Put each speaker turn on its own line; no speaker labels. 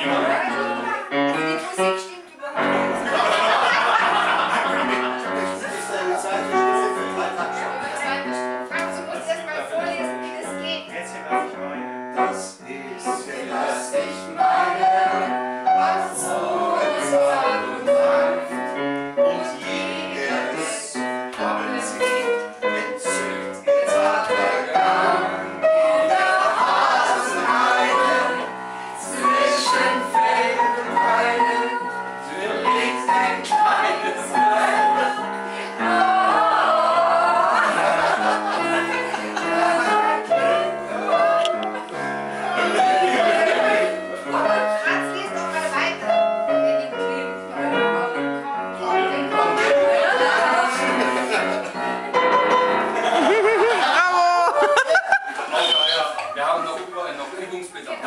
you know. Noch Übungsbedarf.